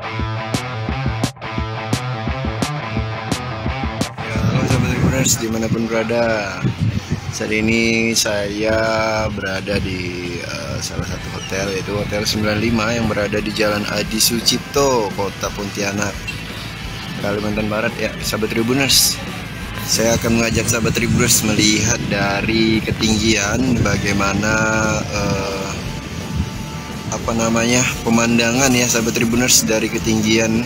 Halo sahabat Tribuners di mana pun berada Saat ini saya berada di uh, salah satu hotel yaitu Hotel 95 yang berada di Jalan Adi Sucipto, Kota Pontianak, Kalimantan Barat ya, sahabat Tribuners. Saya akan mengajak sahabat Tribuners melihat dari ketinggian bagaimana uh, apa namanya pemandangan ya sahabat Tribuners dari ketinggian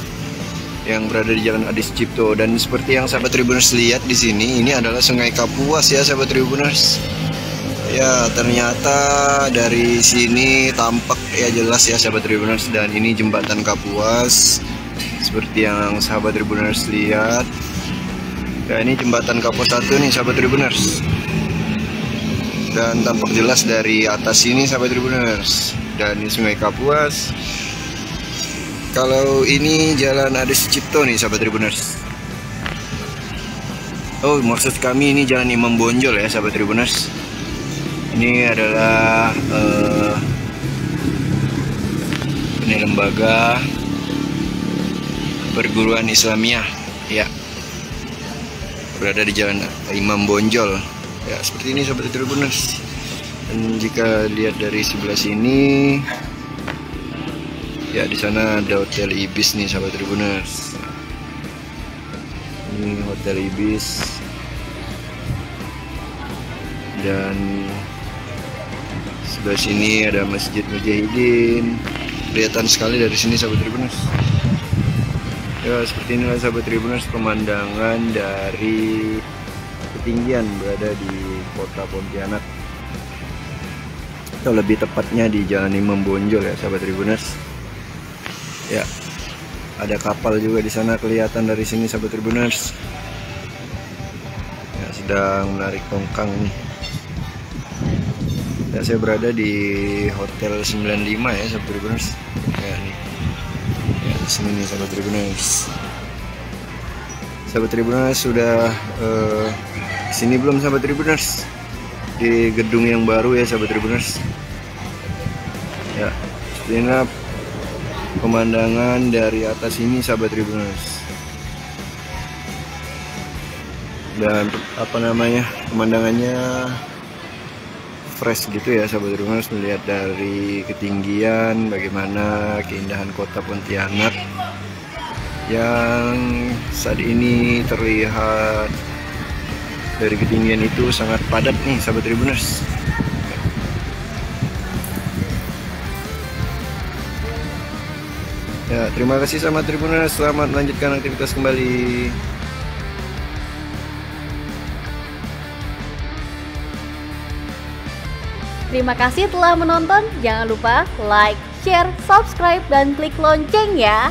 yang berada di Jalan Adi Cipto dan seperti yang sahabat Tribuners lihat di sini ini adalah Sungai Kapuas ya sahabat Tribuners. Ya ternyata dari sini tampak ya jelas ya sahabat Tribuners dan ini jembatan Kapuas seperti yang sahabat Tribuners lihat. Ya ini jembatan Kapuas satu nih sahabat Tribuners. Dan tampak jelas dari atas sini sahabat Tribuners dan ini Sungai Kapuas kalau ini jalan Adi Sucipto nih sahabat Tribuners. Oh, maksud kami ini jalan Imam Bonjol ya sahabat Tribuners. Ini adalah uh, ini lembaga perguruan Islamiyah ya. Berada di jalan Imam Bonjol. Ya, seperti ini sahabat Tribuners. Dan jika lihat dari sebelah sini Ya di sana ada hotel Ibis nih sahabat Tribuners. Ini hotel Ibis dan sebelah sini ada Masjid Mujahidin. Kelihatan sekali dari sini sahabat Tribuners. Ya seperti inilah sahabat Tribuners pemandangan dari ketinggian berada di kota Pontianak atau lebih tepatnya di Jalan Imam Bonjol ya sahabat Tribuners. Ya ada kapal juga di sana kelihatan dari sini sahabat tribuners. Ya, sedang menarik tongkang nih. Ya saya berada di hotel 95 ya sahabat tribuners. Ya nih ya di sini nih sahabat tribuners. Sahabat tribuners sudah uh, sini belum sahabat tribuners? Di gedung yang baru ya sahabat tribuners ya pemandangan dari atas ini sahabat Tribuners. Dan apa namanya pemandangannya fresh gitu ya sahabat Tribuners melihat dari ketinggian bagaimana keindahan kota Pontianak yang saat ini terlihat dari ketinggian itu sangat padat nih sahabat Tribuners Ya, terima kasih sama Tribuners. Selamat melanjutkan aktivitas kembali. Terima kasih telah menonton. Jangan lupa like, share, subscribe, dan klik lonceng ya.